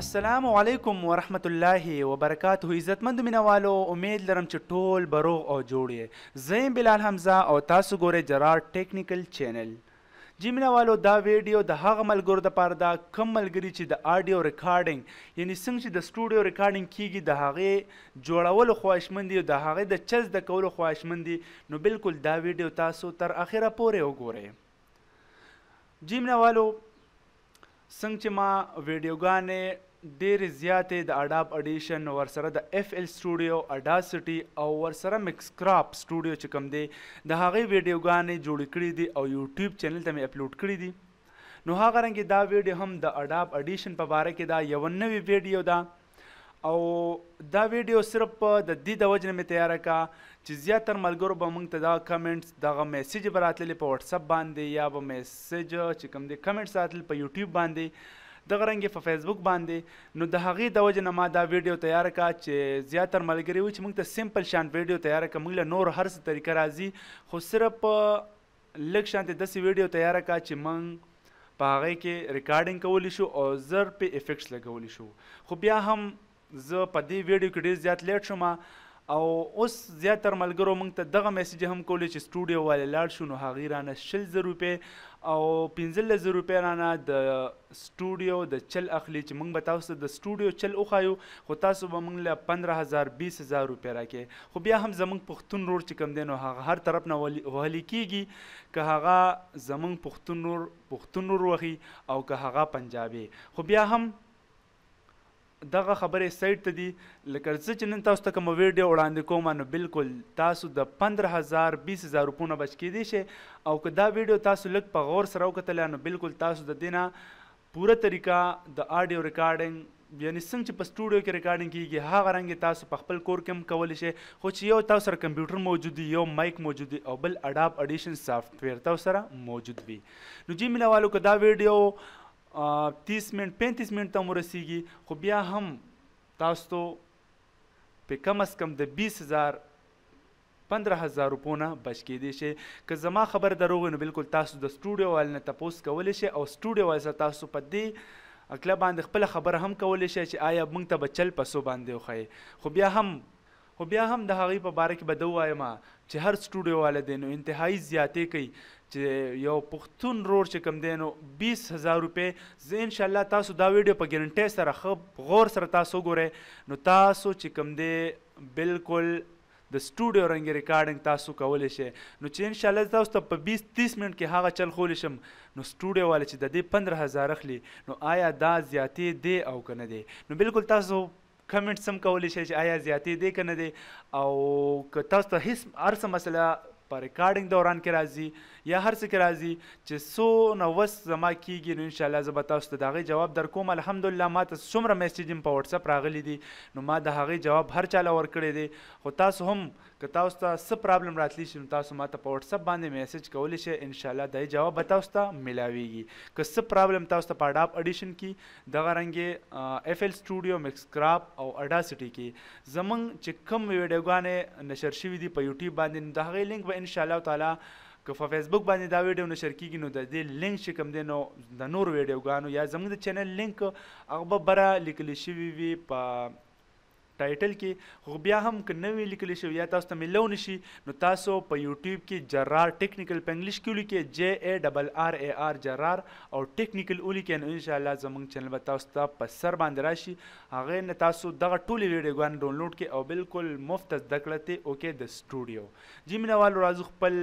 السلام علیکم ورحمت الله وبرکاته عزتمند مینوالو امید لرم چې ټول بروغ او جوړ یې زه یم بلال حمزه او تاسو ګورئ جرار ټیکنیکل چینل جی مینوالو دا ویډیو د هغه ملګرو دپاره ده کم ملګري چې د آډیو ریکارډینګ یعنی څنګه چې د سټوډیو ریکارډینګ کیږي د هغې جوړولو خواهشمند یې او د هغه د چل زده کولو خواهشمند یې نو بالکل دا ویډیو تاسو تر اخره پورې وګورئ جی مینوالو څنګه چې ما ویډیوګانې ډېرې زیاتې د اډاب اډیشن ورسره د اف ال سټوډیو اډاسټي او ورسره مکس کراپ سټوډیو چې کوم دی د هغې ویډیوګانې جوړې کړې دي او یوټیوب چینل ته مې اپلوډ کړې دي نو هغه رنګ دا ویډیو هم د اډاب اډیشن په باره کې دا یو نوې ویډیو ده او دا ویډیو صرف په د دې د وجنه می تیار کا چې زیاتر ملګرو به مونږ ته دا کمنټس دغه میسج براتللی په واتس اپ باندې یا به میسج چې کوم دې کمنټس راتل په یوټیوب باندې دغه رنګ په فیسبوک باندې نو د هغې د وجه نه ما دا ویډیو تیار کا چې زیاتر ملګری و چې مونږ ته سیمپل شان ویډیو تیار کا مونږ له نور هر څه طریقه راځي خو صرف لږ شانتې داسې ویډیو تیاره کا چې موږ په هغه کې ریکارډینګ کولی شو او زر په افیکټس لګولی شو خو بیا هم زه په دې ویډیو کې ډیر زیات لیټ شوم او اوس زیات تر ملګرو موږ ته دغه میسج هم کولی چې سټوډیو والے لاړ شو نو هغه رانه شل زر روپې او 15 زر روپې رانه د سټوډیو د چل اخلی چی موږ به تاسو ته د سټوډیو چل وښایو خو تاسو به موږ له پندره هزار بیس هزار روپی راکی خو بیا هم زموږ پښتون رور چی کوم دی نو هغه هر طرف نه وهلی کیږی که هغه زموږ پښتون رور پښتون رور وهی او که هغه پنجابی خو بیا هم دغه خبرې سایډ ته دي لکه زه چې نن تاسو ته کوم ویډیو وړاندې کوم نو بالکل تاسو د 15000 20000 روپو نه بچ کېدی شي او که دا ویډیو تاسو لږ په غور سره وکتله نو بالکل تاسو د دینه پوره طریقه د آډیو ریکارډینګ یعنی څنګه چې په سټوډیو کې ریکارډینګ کیږي هغه رنګ تاسو په خپل کور کې هم کولی شئ خو چې یو تاسو سره کمپیوټر موجود وي یو مایک موجود وي او بل اډاب اډیشن سافټویر تاسو سره موجود وي نو جی مینوالو که دا ویډیو تیس منټ پینتیس منټ ته هم ورسیږي خو بیا هم تاسو ته په کم از کم د 20000 15000 روپو نه بچ کېدی شي که زما خبره دروغ نو بالکل تاسو د سټوډیو وال نه تپوس کولی شي او سټوډیو وال سره تاسو په دې اکله باندې خپل خبره هم کولی شي چې آیا موږ ته به چل پسو باندې وخی خو بیا هم خو بیا هم د هغوی په باره کې به ده ووایم چې هر سټوډیو والا دی نو انتهایی زیاتې کوي چې یو پښتون رور چې کوم دی نو 20000 روپې زه ان شاء الله تاسو دا ویډیو په ګارنټي سره خو غور سره تاسو ګورئ نو تاسو چې کوم دی بالکل د سټوډیو رنګ ریکارډینګ تاسو کولی شئ نو چې ان شاء الله تاسو ته په 20 30 منټ کې هغه چل خولی شم نو سټوډیو والے چې د دې 15000 اخلي نو آیا دا زیاتې دی او کنه دی نو بالکل تاسو کمنټس هم کولی شئ چې آیا زیاتې دی که نه دی او که تاسو ته هیڅ هر څه مسله په ریکارډینګ دوران کې راځي یا هر څه کې راځي چې څو نه وس زما کیږي نو ان شاء الله زه به تاسو ته د هغې جواب در کوم الحمدلله ما ته څومره میسج هم په واتساپ راغلي دي نو ما د هغې جواب هر چا له ورکړی دی خو تاسو هم که تاسو ته څه پرابلم راتلی شي نو تاسو ما ته په واتساپ باندې میسج کولی شئ ان شاء الله د جواب به تاسو ته ملاویږي که څه پرابلم تاسو ته په اډاپ اډیشن کې دغه رنګه اف ایل سټوډیو، مکس کراپ او اډاسټي کې زمونږ چې کوم ویډیوګانې نشر شوي دي په یوټیوب باندې نو د هغې لینک به ان شاء الله تعالی که په فیسبوک باندې دا ویډیو نشر کیږي نو د دې لینک چې کوم دی نو د نور ویډیوګانو یا زمونږ د چینل لینک هغه به بره لیکل شوي وي په ټایټل کې خو بیا هم که نه وي لیکل شوي یا تاسو ته میلو نه شي نو تاسو په یوټیوب کې جرار ټیکنیکل په انګلیش کې ولیکئ JARRAR جرار او ټیکنیکل ولیکئ نو انشاءالله زمونږ چینل به تاسو ته په سر باندې راشي هغه نه تاسو دغه ټولې ویډیو ګانې ډونلوډ کړئ او بالکل مفت زده کړه ترې وکړئ د سټوډیو جی مینوالو راځو خپل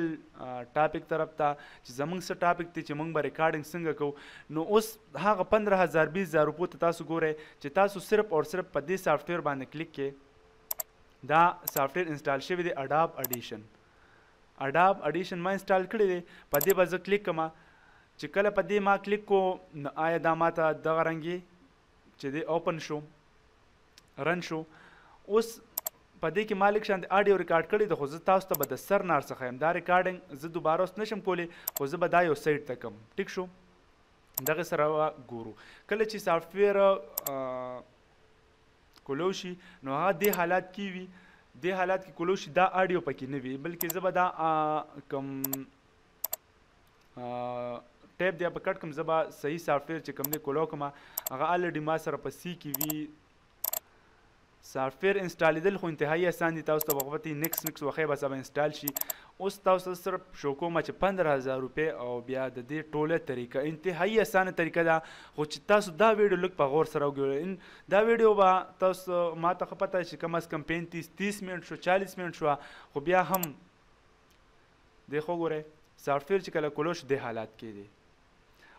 ټاپک طرف ته چې زمونږ څه ټاپک دی چې مونږ به ریکارډینګ څنګه کوو نو اوس هغه پندره هزار بیس هزار روپو ته تاسو ګورئ چې تاسو صرف اور صرف په دې سافټویر باندې کلیک کې دا سافټویر انسټال شوی دی اډاب اډیشن اډاب اډیشن ما انسټال کړی دی په دې به زه کلیک کوم چې کله په دې ما کلیک کو نو آیا دا ما ته دغه رنګي چې دی اوپن شو رن شو اوس په دې کې مالک شاند اډیو ریکارډ کړی د خو زه تاسو ته به د سر نار څخه هم دا ریکارډینګ زه دوباره اوس نشم کولی خو زه به دا یو سایت ته کوم ټیک شو دغه سره ګورو کله چې سافټویر کولو شي نو هغه د حالات کې وي د حالات کې کولو شي دا اډیو پکې نه وي بلکې زه به دا کم ټیپ دی په کټ کوم زبا صحیح سافټویر چې کوم دی کولو کوم هغه الډی ما سره په سی کې وی سافټویر انسټالیدل خو انتهایی اسان دي تاسو ته به پتی نیکس نیکس وخی به سبا انسټال شي اوس تاسو سره شو کوم چې 15000 روپے او بیا د دې ټوله طریقه انتهایی اسانه طریقه ده خو چې تاسو دا ویډیو لږ په غور سره وګورئ دا ویډیو به تاسو ما ته خو پته چې کم از کم 35 30 منټ شو 40 منټ شو خو بیا هم دی خو ګوره سافټویر چې کله کولو شو د حالات کې دی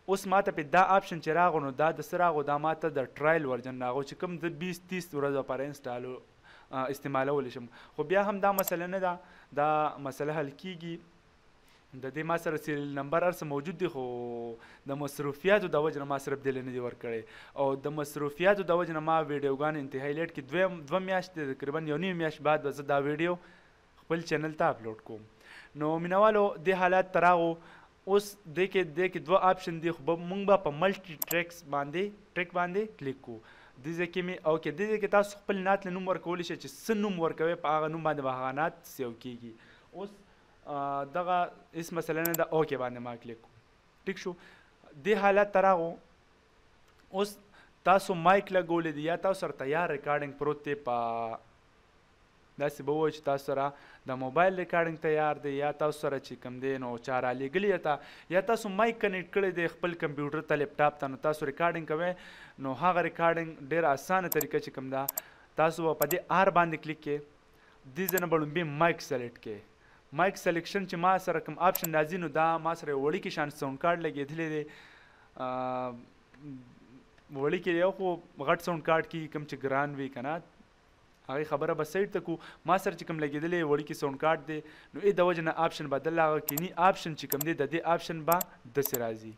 اوس ماته پې دا آپشن چې راغو نو دا د څه راغو دا ماته د ټرایل ورجن راغو چې کوم زه 20 30 ورځو لپاره انسټالو استعمالول شم خو بیا هم دا مسله نه ده دا مسله حل کیږي د دې ما سره سیریل نمبر ارسه موجود دی خو د مصروفیاتو د وجه نه ما صرف دلې نه دی ورکړی او د مصروفیاتو د وجه نه ما ویډیوګان انتهایی لیټ کې دویم دوه میاشتې تقریبا یو نیم میاشت بعد به زه دا ویډیو خپل چینل ته اپلوډ کوم نو مینوالو دې حالات تراغو اوس دې کې دې کې دوه آپشن دي خو به مونږ به په ملټي ټریکس باندې ټریک باندې کلیک کو دې ځای کې مې او کې دې ځای کې تاسو خپل نعت له نوم ورکولی شئ چې څه نوم ورکوي په هغه نوم باندې به هغه نعت سیو کیږي اوس دغه اس مسله نه ده اوکې باندې ما کلیک کو ټیک شو دې حالت تراغو اوس تاسو مایک لګولې دی یا تاسو سره تیار ریکارډینګ پروت دی په داسې به ووایو چې تاسو سره د موبایل ریکارډنګ تیار دی یا تاسو سره چې کوم دی نو چا را لېږلي تا یا تاسو مایک کنیکټ کړی دی خپل کمپیوټر ته لیپټاپ ته نو تاسو ریکارډنګ کوئ نو هغه ریکارډنګ ډېره اسانه طریقه چې کوم ده تاسو به په دې آر باندې کلیک کې دې ځای نه به لومبې مایک سلیکټ کې مایک سلیکشن چې ما سره کوم آپشن راځي نو دا ما سره یو وړوکی شان ساوند کارډ لګېدلی دی وړوکی دی خو غټ ساوند کارډ کې کوم چې ګران وي که نه هغه خبره به سیټ ته کو ما سره چې کوم لګیدلې وړکی ساوند کارت دی نو ای د وجه نه آپشن به دل هغه کینی آپشن چې کوم دی د دې آپشن به دسې راځي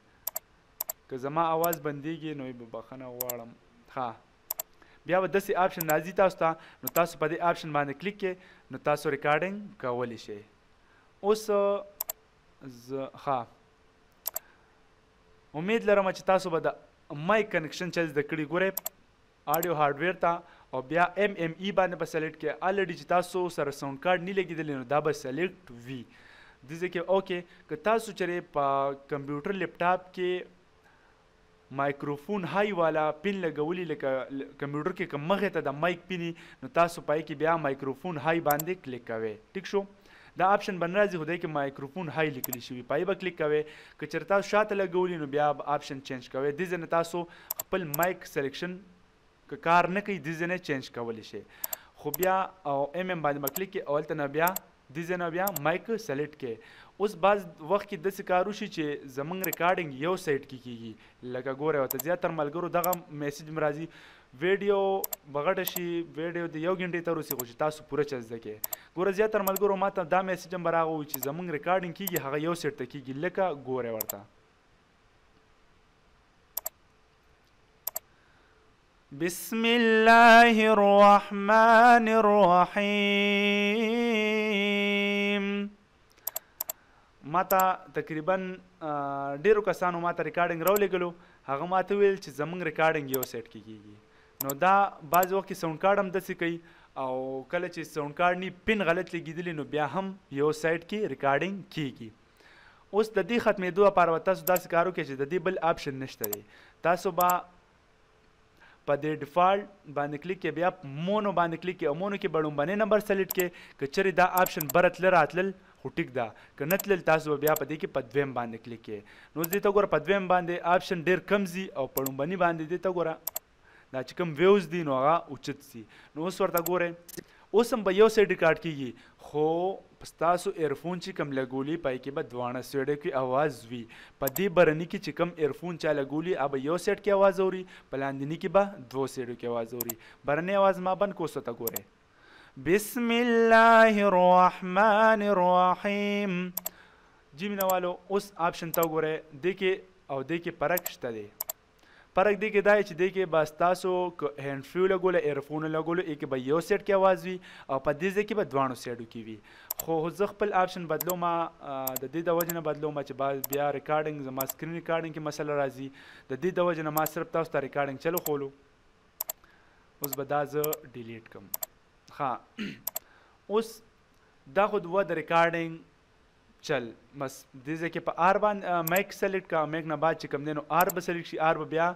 که زما आवाज بندیږي نو به بخنه غواړم ها بیا به دسې آپشن راځي تاسو ته نو تاسو په دې آپشن باندې کلیک کې نو تاسو ریکارډینګ کولی شئ اوس ز ها امید لرم چې تاسو به د مایک کنکشن چل د کړي ګوره آډیو هارډویر ته او بیا ایم ایم ای باندې به سلیکټ کې الډی چې تاسو سره ساوند کارت نی لګیدلی نو دا به سلیکټ وی دځه کې اوکه که تاسو چرې په کمپیوټر لیپ ټاپ کې مایکروفون های والا پین لګولی لکه کمپیوټر کې کوم مخه ته د مایک پینی نو تاسو پای کې بیا مایکروفون های باندې کلیک کوي ټیک شو دا آپشن به نه راځي خو دی کې مایکروفون های لیکل شوی پای به کلیک کوي که چېرته تاسو شاته لګولي نو بیا آپشن چینج کوي دې ځنه تاسو خپل مایک سلیکشن که کار نه کوي دې ځنه چینج کولی شي خو بیا او ایم ایم باندې مکلیک کې اول ته نه بیا دې ځنه بیا مایک سلیکټ کې اوس بعض وخت کې داسې کار وشي چې زمونږ ریکارډینګ یو سایت کې کیږي لکه ګوره ورته زیاتره ملګرو دغه میسج مرضی ویډیو به غټه شي ویډیو د یو ګنټې تر وسي خو چې تاسو پوره چل زده کې ګوره زیاتره ملګرو ماته دا میسج هم راغو چې زمونږ ریکارډینګ کیږي هغه یو سیټ ته کیږي لکه ګوره ورته بسم الله الرحمن الرحیم ماته تقریبا ډیرو کسانو ماته ریکارډنګ راولیږلو هغه ماته ویل چې زمونږ ریکارډنګ یو سیټ کې کیږي نو دا بعضې وخت کې ساونډ کارډ هم دسې کوي او کله چې ساونډ کارډ نی پین غلط لیږیدلی نو بیا هم یو سیټ کې ریکارډنګ کیږي اوس د دې ختمیدو لپاره به تاسو داسې کار وکړئ چې د دې بل آپشن نشته دی تاسو به په دې ډیفالت باندې کلیک کې بیا مونو باندې کلیک کې او مونو کې به لومبنی نمبر سلیکټ کې که چېرې دا آپشن بره تله راتلل خو ټیک ده که نه تلل تاسو به بیا په دې کې په دویم باندې کلیک کې نو دې ته ګوره په دویم باندې آپشن ډیر کم زی او په لومبنی باندې دې ته ګوره دا چې کوم ویوز دي نو هغه اوچت سي نو اوس ورته ګوره اوس هم به یو سیډ ریکارډ کیږي خو ستاسو ایرفون چی کوم لګولی پای کی به دواړه سیډو کی اواز وی په دی برنی کی چی کوم ایرفون چا لګولی هغه به یو سیډ کی اواز اوری په لاندینی کی به دوه سیډو کی اواز اوری برنی اواز ما بند کو اوس ورته ګوری بسم الله الرحمن الرحیم جی مینوالو اوس آپشن ته وګوره دی کی او دی کی فرق شته دی. فرق دې کې دا چې دې کې به ستاسو که هینډ فری لګولو ایرفون لګولو یې کې به یو سیټ کې आवाज وي او په دې ځای کې به دواړو سایډو کې وي خو زه خپل آپشن بدلوم د دې د وجې نه بدلوم چې بعض بیا ریکارډینګ زما سکرین ریکارډینګ کې مسله راځي د دې د وجې نه ما صرف تاسو ته ریکارډینګ چلو خولو اوس به دا زه ډیلیټ کوم ها اوس دا خو دوه د ریکارډینګ چل بس دې ځای کې په آر باندې میک سلیکټ کا میک نه بعد چې کوم دی نو آر به سلیکټ شي آر به بیا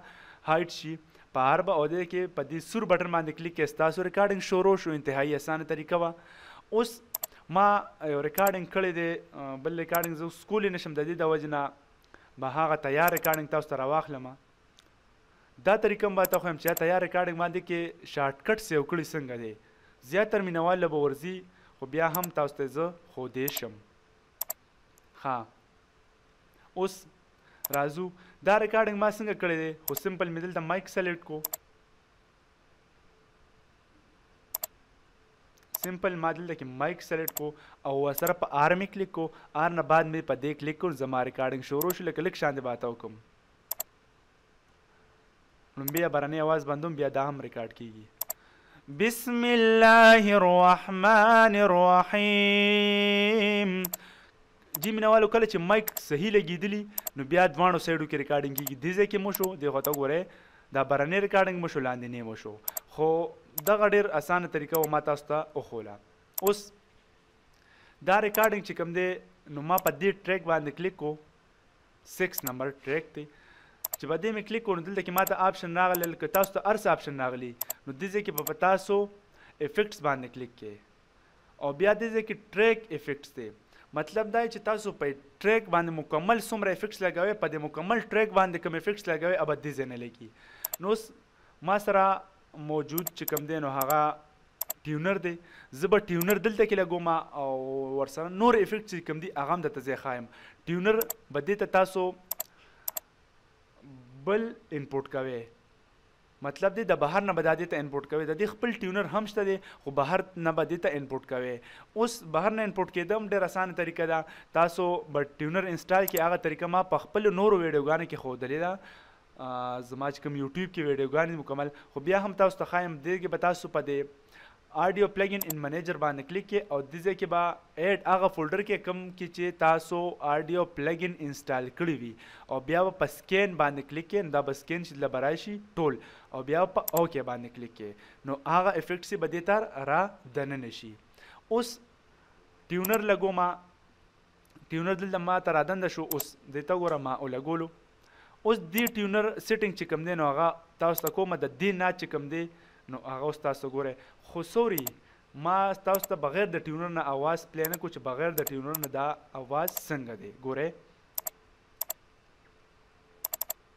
هایټ شي په آر به او دې کې په دې سور بټن باندې کلیک کې ستاسو ریکارډینګ شروع شو انتهایی اسانه طریقه وه اوس ما یو ریکارډینګ کړی دی بل ریکارډینګ زه اوس کولی نشم د دې د وجې نه به هغه تیار ریکارډینګ تاسو ته راواخلم دا طریقه هم باته خوایم چې تیار ریکارډینګ باندې کې شارټ کټ سیو کړی څنګه دی زیاتر مینوال له به ورځي خو بیا هم تاسو ته زه خو دې شم ها اوس راځو دا ریکارډینګ ما څنګه کړی دی خو سمپل مې دلته مایک سلیکټ کو سمپل ما دلته کې مایک سلیکټ کو او سره په آر مې کلیک کو آر نه بعد مې په دې کلیک کو زما ریکارډینګ شروع شو لکه لک شان دی باته وکم لومبیا برنې आवाज بندوم بیا دا هم ریکارډ کیږي بسم الله الرحمن الرحیم جی مینوالو کله چې مایک صحیح لګیدلی نو بیا دواړو سایډو کې ریکارډینګ کیږي دې ځای کې مو شو دې خو ته ګوره دا برنې ریکارډینګ مو شو لاندې نه مو شو خو دغه ډېر اسانه طریقه و ما تاسو ته وښوله اوس دا ریکارډینګ چې کوم دی نو ما په دې ټریک باندې کلیک کو سکس نمبر ټریک دی چې په دې مې کلیک کړو دلته کې ماته آپشن راغلل که تاسو ته ارس آپشن راغلی نو دې ځای کې په تاسو افیکټس باندې کلیک کې او بیا دې ځای کې ټریک افیکټس دی مطلب دا چې تاسو په ټریک باندې مکمل څومره افیکټس لګوي په دې مکمل ټریک باندې کوم افیکټس لګوي اب دې ځای نه لګي نو ما سره موجود چې کوم دی نو هغه ټیونر دی زه به ټیونر دلته کې لګوم او ورسره نور افیکټ چې کوم دی هغه هم درته زه ښایم ټیونر به دې ته تاسو بل انپورټ کوئ مطلب دی د بهر نه به دا دې ته انپورټ کوي د دې خپل ټیونر هم شته دی خو بهر نه به دې ته انپورټ کوي اوس بهر نه انپورټ کېده هم ډېر اسانه طریقه ده تاسو به ټیونر انسټال کې هغه طریقه ما په خپل نورو ویډیوګانو کې ښودلې ده زما چې کوم یوټیوب کې ویډیوګانې دي مکمل خو بیا هم تاسو ته ښایم دې کې به تاسو په دې آډیو پلګین ان منیجر باندې کلیک کې او دې ځای کې به اډ هغه فولډر کې کوم کې چې تاسو آډیو پلګین انسټال کړی وي او بیا به په سکین باندې کلیک کې دا به سکین چې لبه راشي ټول او بیا په اوکې باندې کلیک کې نو هغه افیکټ سي به دې تر را دننه شي اوس ټیونر لګوما ټیونر دلته ما ته رادند شو اوس دې ته ګوره ما ولګولو اوس دې ټیونر سیټینګ چې کوم دی نو هغه تاسو ته کومه د دې ناچ چې کوم دی نو هغه اوس تاسو ګوره خو سوري ما تاسو ته بغیر د ټیونر نه اواز پلی نه کو چې بغیر د ټیونر نه دا اواز څنګه دی ګوره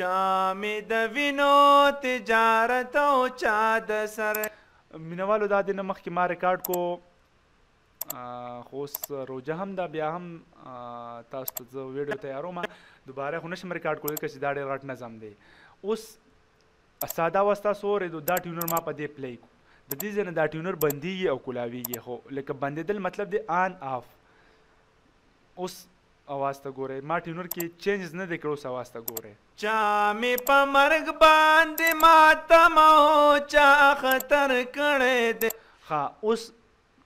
چا مې د وینو تجارت او چا د سر. مینوالو دا دنه مخکې ما ریکارډ کو خو اوس روژه هم ده بیا هم تاسو ته زه ویډیو تیاروم دوباره خو نشم ریکارډ کولی ځکه چې دا ډېر غټ نظم دی اوس ساده وه ستاسو اورېدو دا ټیونر ما په دې پلی کو د دې ځای نه دا ټیونر بندېږي او کولاویږي خو لکه بندېدل مطلب دی آن آف اوس اواز ته ګوره ما ټيونر کې چينجز نه دی کړ اوس اواز ته ګوره. چا مې په مرګ باندې ماتم او چا اختر کړی دی. ښه اوس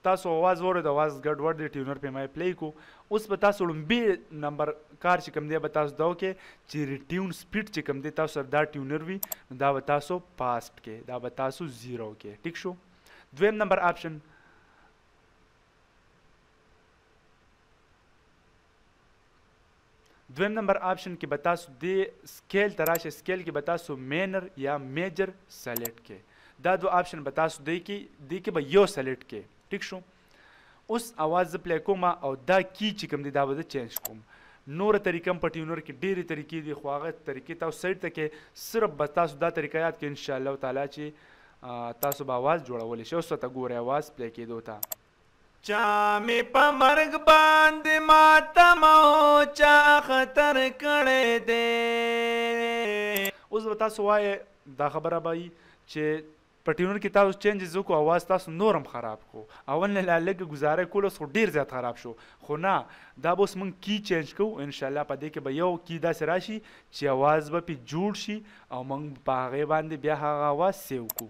تاسو اواز واورید اواز ګډ وډ دی ټیونر پې ما پلی کو اوس به تاسو ړومبی نمبر کار چې کوم دی به تاسو داو کې چې ریټیون سپیډ چې کوم دی تاسو سره دا ټیونر وی نو دا به تاسو پاسټ کې دا به تاسو زیرو کې ټیک شو دویم نمبر آپشن دویم نمبر آپشن کې به تاسو د سکیل ته راشئ سکیل کې به تاسو مینر یا میجر سلیکټ کې دا دوه آپشن به تاسو دی کې دی کې به یو سلیکټ کې ټیک شو اوس اواز زه پلی کوم او دا کی چې کوم دی دا به زه چینج کوم نور طریقه هم په ټیونر کې ډېرې طریقې دي خو هغه طریقې تاسو سایډ ته کې صرف به تاسو دا طریقه یاد کې ان شاء الله تعالی چې تاسو به اواز جوړولی شئ اوس ته ګورئ اواز پلی کېدو ته چا مې په مرګ باندې ماتم او چا اختر کړی دی. اوس به تاسو وایئ دا خبره به وي چې په ټیونر کې تاسو چینجز وکړو اواز تاسو نور هم خراب کړو اول نه لا لږه ګزاره کوله اوس خو ډیر زیات خراب شو خو نه دا به اوس موږ کی چینج کوو ان شاءالله په دې کې به یو کی داسې راشي چې اواز به پې جوړ شي او موږ به په هغې باندې بیا هغه اواز سیو کړو.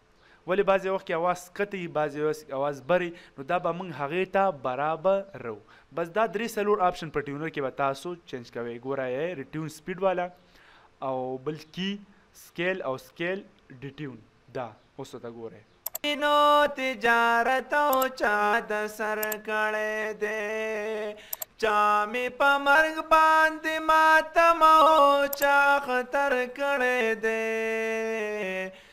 ولې بعضې وخت کې اواز کښته يي بعضې وخت کې اواز بره يي نو دا به موږ هغې ته برابرو بس دا درې څلور آپشن په ټيونر کې به تاسو چينج کوي ګوره يې ريټيون سپيډ والا او بل کی سکيل او سکيل ډيټيون دا اوس ورته ګوره نو تجارت او چا د سر کړی دی چا می په مرګ باندې ماتم او چا خطر کړی دی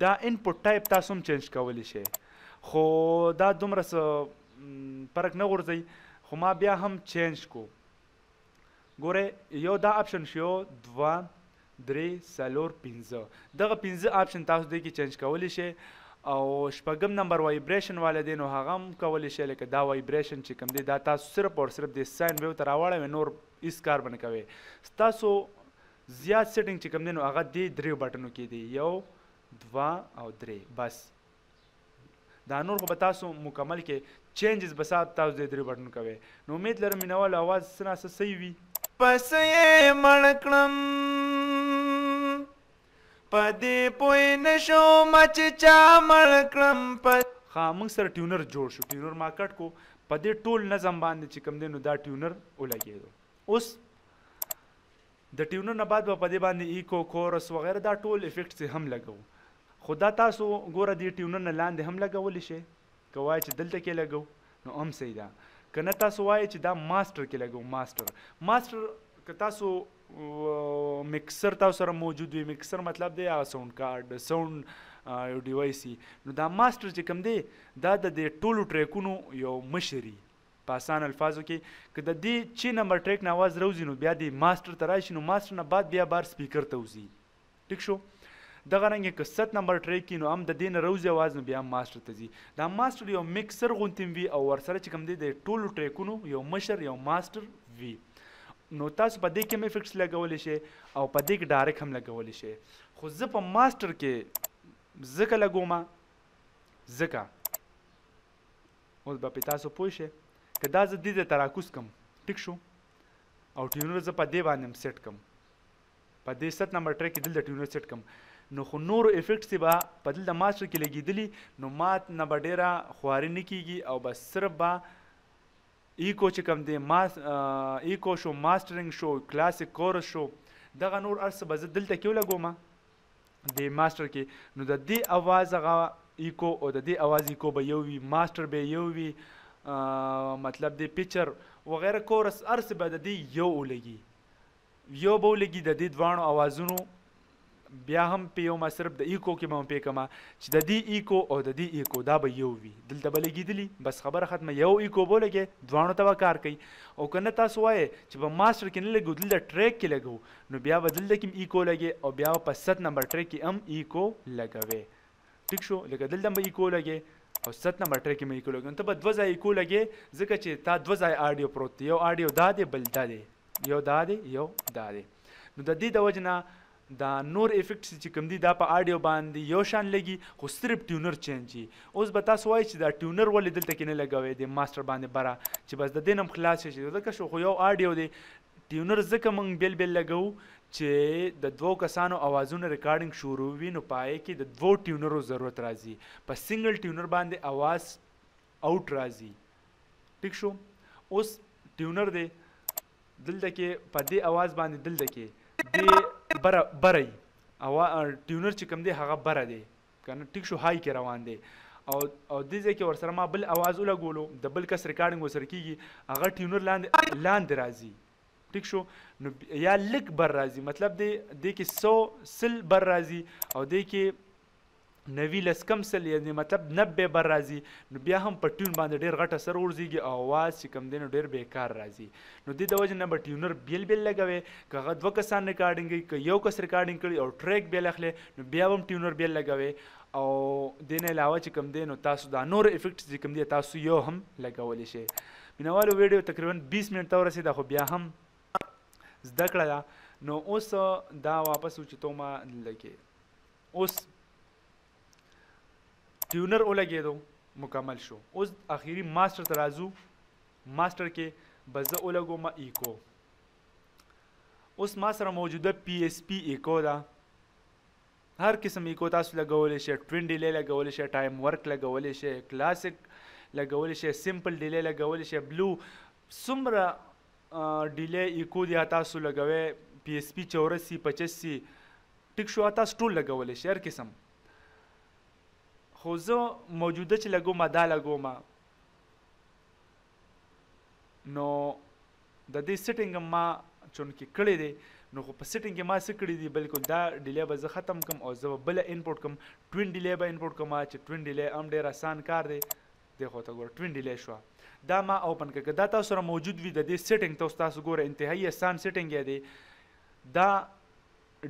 دا ان پوټ ټایپ تاسو هم چینج کولی شئ خو دا دومره څه فرق نه غورځوي خو ما بیا هم چینج کو ګوره یو دا آپشن شو دوه درې څلور پنځه دغه پنځه آپشن تاسو دی کې چینج کولی شئ او شپږم نمبر وایبریشن والا دی نو هغه هم کولی شئ لکه دا وایبریشن چې کوم دی دا تاسو صرف او صرف د ساین ویو ته راوړوي نور هیڅ کار به نه کوي ستاسو زیات سیټنګ چې کوم دی نو هغه دې دریو بټنو کې دی یو دوا او درې بس دا نور خو به تاسو مکمل کې چینجز به صاحب تاسو دې درې بټنو کوي نو امید لرم مینوال اواز څه ناسه صحیح وي پس یې مړ کړم په دې پوه نشوم چې چا مړ کړم په ښه موږ سره ټیونر جوړ شو ټیونر ما کټ کو په دې ټول نظم باندې چې کوم دی نو دا ټیونر ولګېدو اوس د ټیونر نه بعد به په دې باندې ایکو، کورس وغیره دا ټول افیکټس یې هم لګوو خو دا تاسو ګوره دې ټیونر نه لاندې هم لګولی شئ که وایئ چې دلته کې لګوو نو هم صحیح ده که نه تاسو وایئ چې دا ماسټر کې لګوو ماسټر ماسټر که تاسو مکسر تاسو سره موجود وي مکسر مطلب دی هغه ساوند کارت د ساوند یو ډیوایس نو دا ماسټر چې کوم دی دا د دې ټولو ټریکونو یو مشري په اسانه الفاظو کې که د دې چه نمبر ټریک نه اواز روزي نو بیا دې ماسټر ته راشي نو ماسټر نه بعد بیا بار سپیکر ته وزي ټیک شو دغه رنګ که ست نمبر ټریک کې نو هم د دې نه روزي اواز نو بیا هم ماسټر ته ځي دا ماسټر یو مکسر غونتیم وي او ورسره چې کوم دی د ټولو ټریکونو یو مشر یو ماسټر وي نو تاسو په دې کې هم افیکټس لګولی شئ او په دې کې ډایرک هم لګولی شئ خو زه په ماسټر کې ځکه لګوم ځکه اوس به پۀ تاسو پوه شی که دا زه دې ځای ته راکوز کم ټیک شو او ټیونر زه پۀ دې باندې هم سیټ کم پۀ دې ست نمبر ټریک کې دلته ټیونر سیټ کم نو خو نورو ایفیکټس چې به پۀ دلته ماسټر کې لګیدلي نو ما نه به ډیره خواري نۀ کیږي او بس صرف به ایکو چې کوم دی ما ایکو شو ماسټرنګ شو کلاسیک کورس شو دغه نور هر څه به زه دلته کې ولګوم دی ماسټر کې نو د دې اواز هغه ایکو او د دې اواز ایکو به یو وي ماسټر به یو وي مطلب دی پیچر وغیره کورس هر څه به د دې یو ولګي یو به ولګي د دې دواړو اوازونو بیا هم په یو ما صرف د ایکو کې مې پې کما چې د دې ایکو او د دې ایکو دا به یو وي دلته به لګېدلی بس خبره ختمه یو ایکو به لګې دواړو ته به کار کوي او که نه تاسو وایې چې په ماسټر کې نه لګو دلته ټریک کې لګو نو بیا به دلته کې هم ایکو لګې او بیا به په ست نمبر ټریک کې هم ایکو لګوې ټیک شو لکه دلته هم به ایکو لګې او ست نمبر ټریک کې هم ایکو لګې نو ته به دوه ځای ایکو لګې ځکه چې تا دوه ځای آډیو پروت دی یو آډیو دا دی بل دا دی یو دا دی یو دا دی نو د دې د وجې نه دا نور افیکټس چې کوم دي دا په آډیو باندې یو شان لګي خو صرف ټیونر چینج شي اوس به تاسو وایي چې دا ټیونر ولې دلته کې نه لګوي د ماستر باندې بره چې بس د دې نم خلاص شي ځکه شو خو یو آډیو دی ټیونر ځکه موږ بیل بیل لګوو چې د دوو کسانو اوازونه ریکارډنګ شروع وي نو پای کې د دوو ټیونرو ضرورت راځي په سنګل ټیونر باندې اواز اوټ راځي ټیک شو اوس ټیونر دی دلته کې په دې اواز باندې دلته کې دی بره بره ټیونر چې کوم دی هغه بره دی کنه ټیک شو های کې روان دی او او دې ځکه ور سره ما بل आवाज ولګولو د بل کس ریکارډینګ وسر کیږي هغه ټیونر لاندې لاندې راځي ټیک شو نو یا لک بر راځي مطلب دې دې کې 100 سل بر راځي او دې کې نوی لس کم سل یعنی مطلب 90 بر راځي نو بیا هم په ټیون باندې ډیر غټ اثر ورزيږي او आवाज چې کم دین ډیر بیکار راځي نو دې د وجې نه به ټیونر بیل بیل لګوي که هغه دوه کسان ریکارډینګ کوي که یو کس ریکارډینګ کړي او ټریک بیل اخلي نو بیا هم ټیونر بیل لګوي او دې نه علاوه چې کوم دی نو تاسو دا نور افیکټس چې کوم دی تاسو یو هم لګولی شئ مینوالو ویډیو تقریبا 20 منټ ته ورسېده خو بیا هم زده کړه ده نو اوس دا واپس وچتو ما لکه اوس ټیونر ولګېدو مکمل شو اوس اخیری ماستر ته راځو ماسټر کې به زه ولګوم ایکو اوس ما سره موجوده پی اس پی ایکو ده هر قسم ایکو تاسو لګولی شئ ټوین ډیلی لګولی شئ ټایم ورک لګولی شئ کلاسیک لګولی شئ سمپل ډیلی لګولی شئ بلو څومره ډیلی ایکو دی تاسو لګوي پی اس پی چورسی پچسی ټیک شو تاسو ټول لګولی شئ هر قسم خو زه موجوده چې لګوم دا لګوم نو د دې سیټینګ هم ما چونکې کړی دی نو خو په سیټینګ کې ما څه کړي دي بالکل دا ډیلی به زه ختم کوم او زه به بله انپورټ کوم ټوین ډیلی به انپورټ کوم چې ټوین ډیلی هم ډېر اسان کار دی دغه ته ګوره ټوین ډیلی شو دا ما اوپن کړ که دا تاسو سره موجود وي د دې سیټینګ تاسو تاسو ګوره انتهایی اسان سیټینګ دی دا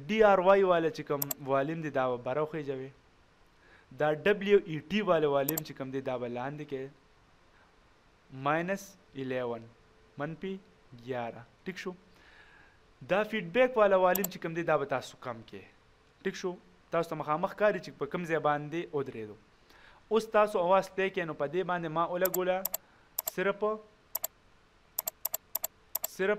ډي آر وای والا چې کوم والیم دی دا به بره وخېژوي دا ډبلیو ای ټي والو والیم چې کوم دی دا به لاندې کې ماینس 11 منفي 11 ټیک شو دا فیډبیک والا والیم چې کوم دی دا به تاسو کم کې ټیک شو تاسو ته مخامخ کاری چې په کوم ځای باندې ودرېدو اوس تاسو اواز پلی کې نو په دې باندې ما ولګوله صرف صرف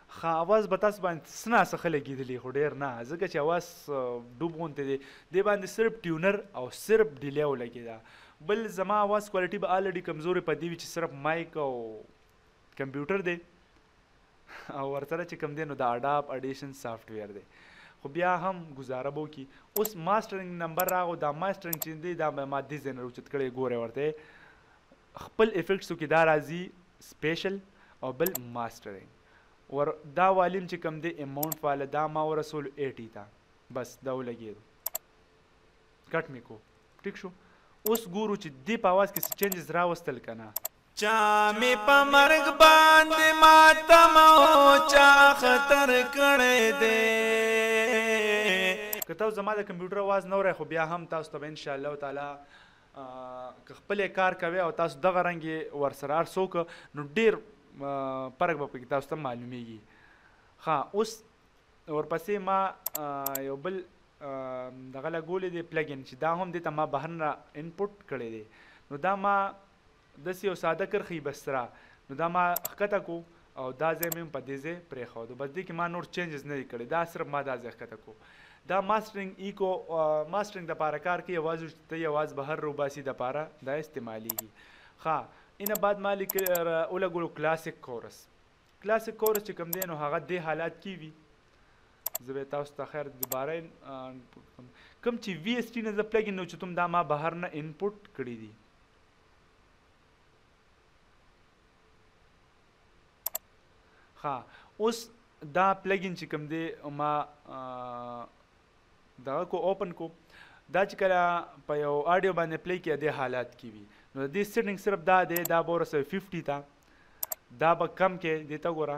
خه اواز به تاسو باندې سنا څه ښه لګیدلی خو ډیر نه ځکه چې اواز ډوب غونته دی دی باندې صرف ټیونر او صرف ډیلی ولګی دا بل زما اواز کوالټی به الډی کمزورې پدی وی چې صرف مایک او کمپیوټر دی او ورسره چې کم دی نو د اډاب اډیشن سافټ ویر دی خو بیا هم گزاره بو کی اوس ماسترنګ نمبر راغو دا ماسترنګ چې دی دا ما ډیزاینر اوچت کړی ګوره ورته خپل افیکټسو کې دا راځي سپیشل او بل ماسټرنګ ور دا والیم چې کوم دی اماونټ والا دا ما ورسول 80 ته بس دا ولګیدو کټ می کو ټیک شو اوس ګورو چې دی په आवाज کې څه چینجز راوستل کنه چا می په مرګ باندې ماتم او چا خطر کړې دې که تاسو زما د کمپیوټر आवाज نه اورئ خو بیا هم تاسو ته ان شاء الله تعالی که خپله کار کوی او تاسو دغه رنګ یې ورسره عرض وکړ نو ډیر فرق به پکې تاسو ته معلومیږي ښه اوس ورپسې ما یو بل دغه لګولې دی پلګین چې دا هم دې ته ما بهرنه انپوټ کړی دی نو دا ما داسې یو ساده کرښی بس را نو دا ما ښکته کو او دا ځای مې هم په دې ځای پرېښود بس دې کې ما نور چینجز نه دي کړي دا صرف ما دا ځای ښکته کو دا ماسټرینګ ایکو ماسټرینګ د پاره کار کوي اواز چې ته اواز بهر روباسي د پاره دا استعماليږي ښا ان بعد ما لیک ولګولو کلاسیک کورس کلاسیک کورس چې کوم دی نو هغه د حالات کې وي زه به تاسو ته خیر دوباره کوم چې وی اس ټی نه زه پلګین نو چې تم دا ما بهر نه انپوټ کړی دي ها اوس دا پلګین چې کوم دی ما دا کو اوپن کو دا چې کله په یو آډیو باندې پلی کې د حالات کې وي نو د دې سیټینګ صرف دا دی دا به ورسوي 50 ته دا به کم کې دیته ګوره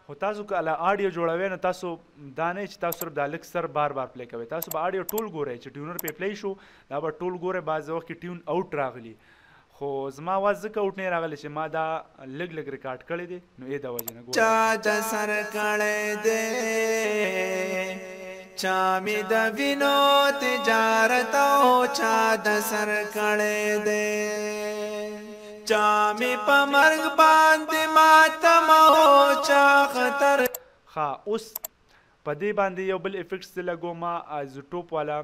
خو تاسو که له آډیو جوړوی نو تاسو دا نه چې تاسو صرف دا لږ سر بار بار پلی کوی تاسو به آډیو ټول ګوری چې ټیونر پې پلی شو دا به ټول ګوری بعضې وخت کې ټیون اوټ راغلی خو زما اواز ځکه اوټ نه راغلی چې ما دا لږ لږ ریکارډ کړی دی نو ای دا وجه نه ګوری. چا د سر کړی دی چا می د وینو تجارت او چا د سر کړی دی. چا مې په مرګ باندې ماتم او چا خطر. ښه اوس په دې باندې یو بل افیکټس زه لګوم ایزوټوپ والا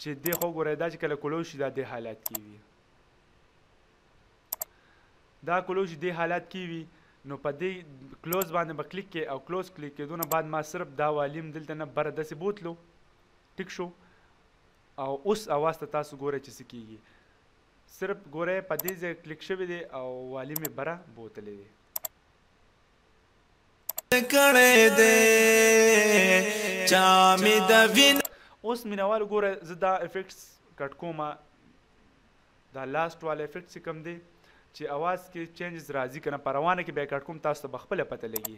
چې دې خو ګورئ دا چې کله کلو شي دا دې حالات کې وي دا کلو شي دې حالات کې وي نو په دې کلوز باندې به کلیک کې او کلوز کلیک کېدو نه بعد ما صرف دا والیم دلته نه بره داسې بوتلو ټیک شو او اوس اواز ته تاسو ګورئ چې څه کېږي صرف ګورئ په دې ځای کلیک شوی دی او والی مې بره بوتلی دی. کړی دی چا مې د وینو. اوس مینوالو ګورئ زه دا افیکټس کټ کوم دا لاست والا افیکټ چې کوم دی چې اواز کې چینجز راځي کنه په روانه کې به یې کټ کوم تاسو ته به خپله پته لګي.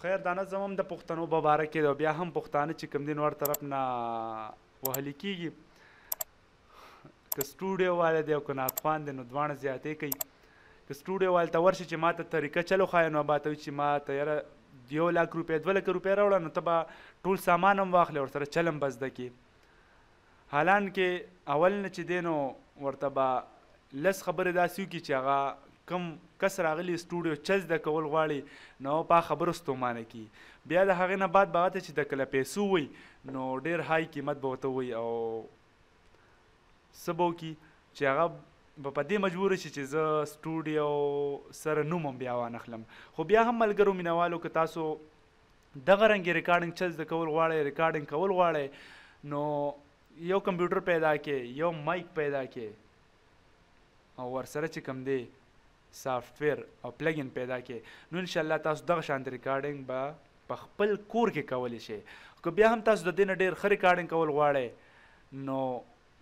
خیر دا نه ځمم د پښتنو په باره کې بیا هم پښتانه چې کوم دي نور طرف نه وهل کیږي که سټوډیو والا دی او که ناکوان دی نو دواړه زیاتې کوي که سټوډیو والا ته ورشي چې ما ته طریقه چلو ښایه نو به ته وایي چې ما ته یاره یو لاک روپۍ دوه لکه روپۍ راوړه نو ته به ټول سامان هم واخلې ورسره چل هم به زده کړې هالنډ کې اول نه چې دی نو ورته به لس خبرې داسې وکړي چې هغه کوم کس راغلی سټوډیو چه زده کول غواړي نو هغه په خبرو ستومانه کړي بیا د هغې نه بعد به هغه ته چې د کله پیسو وي نو ډیر های قیمت به ورته ووایي او څه به وکړي چې هغه به په دې مجبور شي چې زه سټوډیو سره نوم هم بیا وانخلم خو بیا هم ملګرو مینوالو که تاسو دغه رنګ ریکارډینګ چل زده کول غواړی ریکارډینګ کول غواړی نو یو کمپیوټر پیدا کې یو مایک پیدا کې او ورسره چې کم دی سافټویر او پلګین پیدا کې نو ان شاء الله تاسو دغه شان ریکارډینګ به په خپل کور کې کولی شئ که بیا هم تاسو د دې نه ډېر ښه ریکارډینګ کول غواړئ نو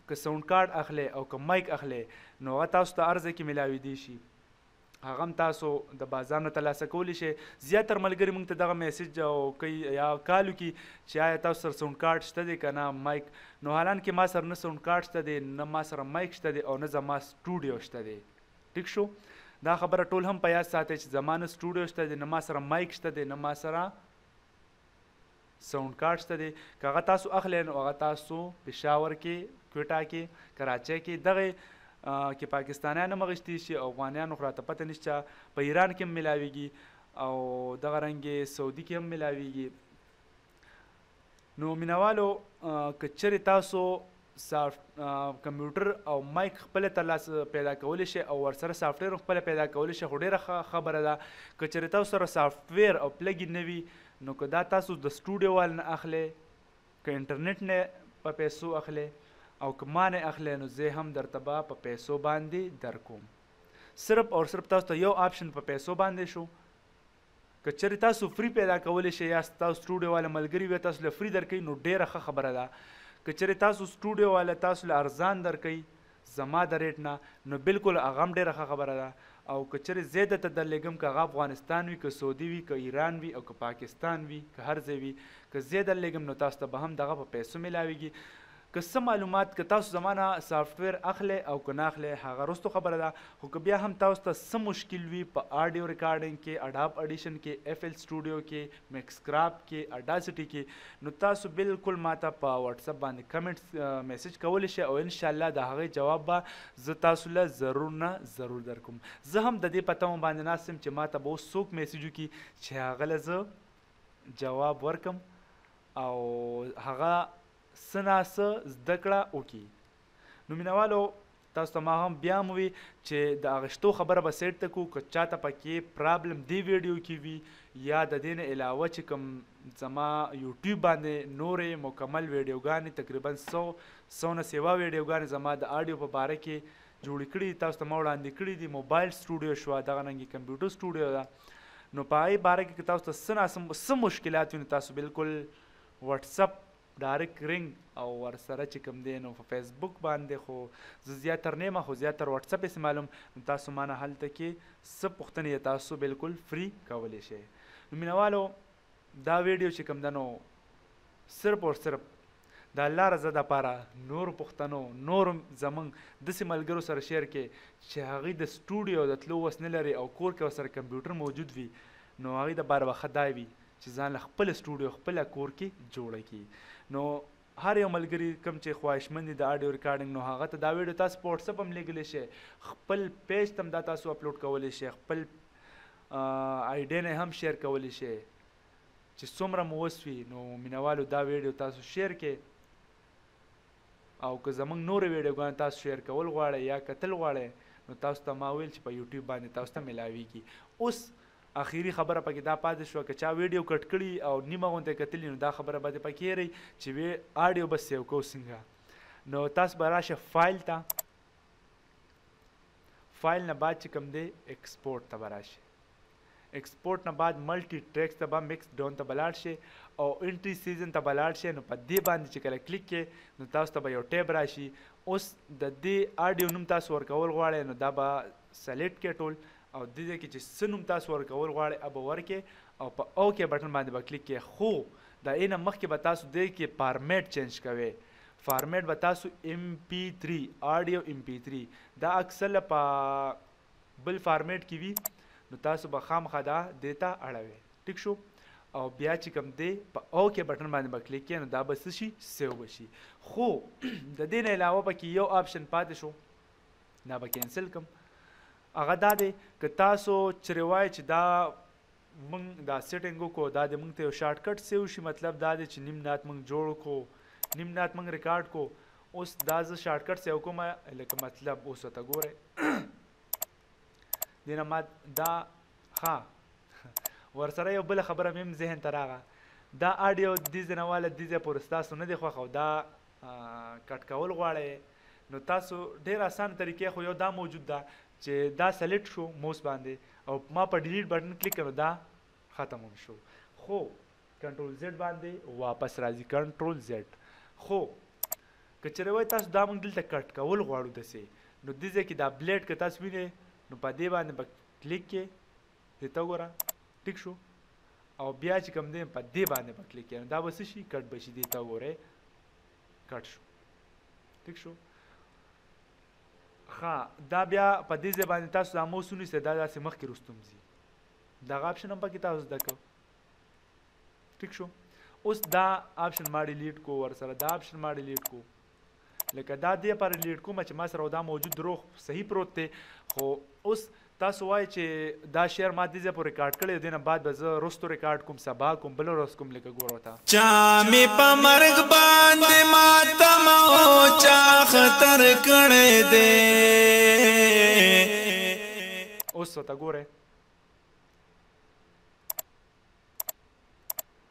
که ساوند کارت اخلي او که مایک اخلي نو هغه تاسو ته ارزه کې ملاوي دي شي هغه هم تاسو د بازار نه ترلاسه کولی شئ زیاتر ملګري موږ ته دغه میسج او کوي یا کال وکړي چې آیا تاسو سره ساوند کارت شته دی که نه مایک نو حالان کې ما سره نه ساوند کارت شته دی نه ما سره مایک شته دی او نه زما سټوډیو شته دی ټیک شو دا خبره ټول هم په یاد ساتئ چې زما نه سټوډیو شته دی نه ما سره مایک شته دی نه ما سره ساونډ کارډ شته دی که هغه تاسو اخلی نو هغه تاسو پشاور کې کوټه کې کراچۍ کې دغه کې پاکستانیان هم اغشتی شي او افغانیانو خو راته پته نشته په ایران کې هم ملاویږي او دغه رنګ سعودي کې هم ملاویږي نو مینوالو که چېرې تاسو سافټ کمپیوټر او مایک خپله تر لاس پیدا کولی شئ او ورسره سافټویر هم خپله پیدا کولی شئ خو ډیره ښه خبره ده که چېرې تاسو سره سافټویر او پلګین نه وي نو که دا تاسو د سټوډیو وال نه اخلئ که انټرنیټ نه په پیسو اخلئ او که ما نه اخلئ نو زه هم درته به په پیسو باندې درکوم صرف او صرف تاسو ته یو آپشن په پیسو باندې شو که چېرې تاسو فري پیدا کولی شئ یا ستاسو سټوډیو والا ملګري بیا تاسو له فري درکوي نو ډېره ښه خبره ده که چېرې تاسو سټوډیو والا تاسو له ارزان درکوي زما د ریټ نه نو بلکل هغه هم ډېره ښه خبره ده او که چېرې زه درته درلېږم که هغه افغانستان وي که سعودي وي که ایران وي او که پاکستان وي که هر ځای وي که زه درلېږم نو تاسو ته به هم دغه په پیسو ملاوېږي که څه معلومات که تاسو زما نه سافټویر اخلی او که نه اخلی هغه رستو خبره ده خو که بیا هم تاسو ته څه مشکل وی په آډیو ریکارډینګ کې اډاب اډیشن کې اف ایل سټوډیو کې میکسکراب کې اډاسټی کې نو تاسو بلکل ماته په واټساپ باندې کمنټ میسج کولی شئ او ان شاء الله د هغه جواب به زه تاسو له ضرور نه ضرور درکوم زه هم د دې په تمه باندې ناست یم چې ماته به اوس څوک میسج وکړي چې هغه له زه جواب ورکم او هغه څه نا څه زده کړه وکړي نو مینوالو تاسو ته ما هم بیا هم وی چې د اغشتو خبره به سیټ ته کو که چاته پکې پرابلم دی ویډیو کې وي یا د دې نه علاوه چې کوم زما یوټیوب باندې نورې مکمل ویډیوګانې تقریبا سو سو نه سیوا ویډیوګانې زما د آډیو په باره کې جوړې کړي دي تاسو ته ما وړاندې کړي دي موبایل سټوډیو شو دغه ننګي کمپیوټر سټوډیو ده نو په هغه باره کې تاسو ته سنا سم مشکلات وي تاسو بالکل واټساپ ډارک رنګ او ورسره چې کوم دی نو په فیسبوک باندې خو زه زیات تر نیمه خو زیات تر واټساپ استعمالوم نو تاسو مانه هلته کې څه پوښتنې د تاسو بالکل فری کولی شئ نو مینوالو دا ویډیو چې کوم ده نو صرف او صرف د الله رضا د پاره نور پښتنو نور زمون د سي ملګرو سره شیر کې چې هغه د سټوډیو د تلو وس نه لري او کور کې سره کمپیوټر موجود وي نو هغه د بار وخت دای وي چې ځان له خپله سټوډیو خپله کور کې جوړه کړي نو هر یو ملګری کوم چې خواهشمند دي د اډیو ریکارډینګ نو هغه ته دا ویډیو تاسو په واتس اپ هم لیږلی شئ خپل پیج تم دا تاسو اپلوډ کولی شئ خپل آیډی نه هم شیر کولی شئ چې څومره مو وسوي نو مینوالو دا ویډیو تاسو شیر کې او که زمونږ نور ویډیوګان تاسو شیر کول غواړئ یا کتل غواړئ نو تاسو ته ما ویل چې په یوټیوب باندې تاسو ته ملاویږي اوس اخیری خبره پکې دا پاتې شوه که چا ویډیو کټ کړي او نیمه غونته یې کتلي نو دا خبره به دې پکې هیری چې وې آډیو به سیو کوو څنګه نو تاسو به راشه فایل ته فایل نه بعد چې کوم دی ایکسپورټ ته به راشي ایکسپورټ نه بعد ملټي ټریکس ته به مکس ډاون ته بلاړ شي او انټری سیزن ته بلاړ شي نو په دې باندې چې کله کلیک کې نو تاسو ته به یو ټیب راشي اوس د دې آډیو نوم تاسو ورکول غواړئ نو دا به سلیکټ کړئ ټول او دې ځای کې چې څه نوم تاسو ورکول غواړئ هغه به ورکړئ او په اوکې بټن باندې به کلیک کړئ خو د هغې نه مخکې به تاسو دې کې فارمیټ چینج کوئ فارمیټ به تاسو ایم پي تھري آډیو ایم پي تھري دا اکثره په بل فارمیټ کې وي نو تاسو به خامخا دا دې ته اړوئ ټیک شو او بیا چې کوم دی په اوکې بټن باندې به کلیک کړئ نو دا به څه شي سیو به شي خو د دې نه علاوه پکې یو آپشن پاتې شو دا به کینسل کم هغه دا دی که تاسو چرې وای چې دا مونږ دا سیټینګ وکړو دا د مونږ ته یو شارټ کټ سیو شي مطلب دا دی چې نیم نات مونږ جوړ کو نیم نات مونږ ریکارډ کو اوس دا زه شارټ کټ سیو کوم لکه مطلب اوس ته ګوره دینه ما دا ها ورسره یو بل خبره مم ذهن ته راغله دا اډیو د ځنواله د ځې پورې ستاسو نه دی خوښ او دا کټ کول غواړی نو تاسو ډیر اسانه طریقه خو یو دا موجود ده چې دا سلیکټ شو موس باندې او ما په ډیلیټ بټن کلیک کړو دا ختم هم شو خو کنټرول زیډ باندې واپس راځي کنټرول زیډ خو که چېرې وای تاسو دا موږ دلته کټ کول غواړو دسې نو دې ځای کې دا بلیډ که تاسو وینئ نو په دې باندې به کلیک کې دې ته وګوره ټیک شو او بیا چې کوم دی په دې باندې په کلیک کړئ دا به څه شي کټ به شي دې ته وګورئ کټ شو ټیک شو ښه دا بیا په دې ځای باندې تاسو دا موس ونیسئ دا داسې مخکې رستوم ځي دغه آپشن هم پکې تاسو زده کړو ټیک شو اوس دا آپشن ما ډیلیټ کو ورسره دا آپشن ما ډیلیټ کو لکه دا دې لپاره ډیلیټ کوم چې ما سره دا موجود دروغ صحیح پروت دی خو اوس تاسو وایي چې دا شعر ما دې ځای پورې ریکارډ کړی دی نه بعد به زه رستو ریکارډ کوم سبا کوم بل ورځ کوم لکه ګوره ته چا مې په مرګ باندې ماتم او چا خطر کړی دی اوس ته ګوره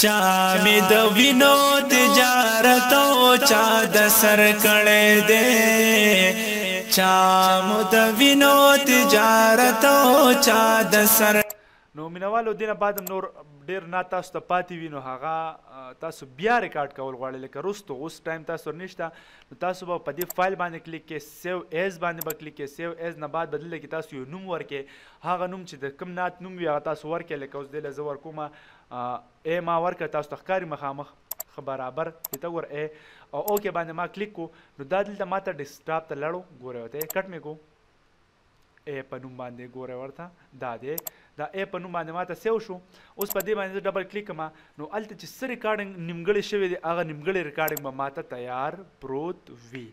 چا می د وینو تجارت او چا د سر کړه دې چا مو د وینو تجارت او چا د سر نو مینوالو دینه بعد نور ډیر نه تاسو ته پاتې وي نو هغه تاسو بیا ریکارډ کول غواړئ لکه رستو اوس ټایم تاسو نشته نو تاسو به په دې فایل باندې کلیک کې سیو ایز باندې به کلیک کې سیو ایز نه بعد بدل کې تاسو یو نوم ورکې هغه نوم چې د کم نات نوم وي هغه تاسو ورکې لکه اوس دې لزه ورکومه ای ما ورکړه تاسو ته ښکاري مخامخ خه برابر دي ته ګور ای او اوکه باندې ما کلیک کو نو دا دلته ما ته ډیسکټاپ ته لړو ګوره وته کټ می کو ای په نوم باندې ګوره ورته دا دی دا ای په نوم باندې ما ته سیو شو اوس په دې باندې ډبل کلیک کما نو الته چې سر ریکارډینګ نیمګړی شوی دی هغه نیمګړی ریکارډینګ به ما ته تیار پروت وی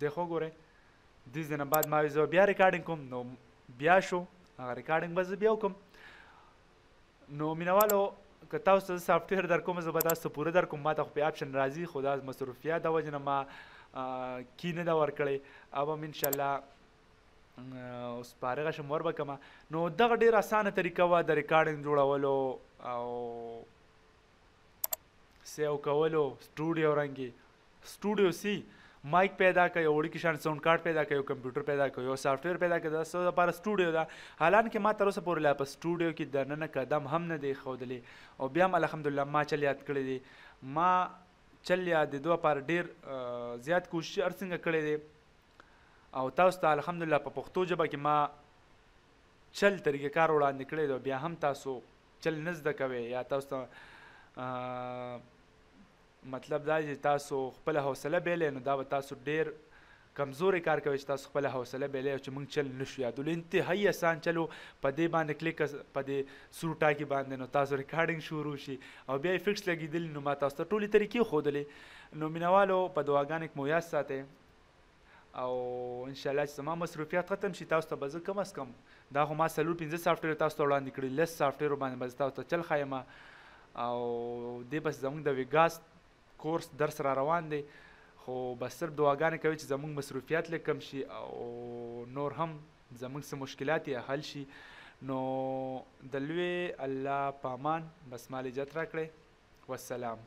دی خو ګوره دې ځنه بعد ما زه بیا ریکارډینګ کوم نو بیا شو هغه ریکارډینګ به زه بیا وکم نو مینوالو که تاسو ته سافټویر در کوم زه به تاسو پوره در کوم ما ته خو په آپشن راځي خو دا مصروفیات د وجه نه ما کی نه دا ورکړی او هم انشاءالله اوس فارغه شم ور به کومه نو دغه ډېره اسانه طریقه وه د ریکارډینګ جوړولو او سیو کولو سټوډیو رنګي سټوډیو سی مایک پیدا کوي او وړکی شان ساوند کارت پیدا کوي او کمپیوټر پیدا کوي او سافټویر پیدا کوي دا څه لپاره سټوډیو ده حالان کې ما تر اوسه پورې لا په سټوډیو کې د نن قدم هم نه دی خودلی او بیا هم الحمدلله ما چل یاد کړی دی ما چل یاد دوه لپاره ډیر زیات کوشش ارڅنګه کړی دی او تاسو ته الحمدلله په پښتو ژبه کې ما چل طریقه کار وړاندې کړی دی بیا هم تاسو چل نه زده کوی یا تاسو ته مطلب دا چې تاسو خپل حوصله بیلې نو دا به تاسو ډیر کمزورې کار کوي چې تاسو خپل حوصله بیلې او چې موږ چل نشو یادول انتهایی اسان چلو په دې باندې کلیک په دې سور ټاکی باندې نو تاسو ریکارډینګ شروع شي او بیا افیکټس لګیدل نو ما تاسو ته ټولې طریقې خودلې نو مینوالو په دعاګانې کې مو یاد ساتئ او ان شاء الله چې زما مصروفیت ختم شي تاسو ته به زه کم از کم دا خو ما څلور پنځه سافټویر تاسو ته وړاندې کړي لس سافټویر باندې به تاسو ته چل خایم او دې بس زموږ د ویګاس کورس درس را روان دی خو بس صرف دعاګانې کوي چې زموږ مصروفیت لږ کم شي او نور هم زموږ څه مشکلات یې حل شي نو د لوی الله پامان بس مال اجازت راکړئ والسلام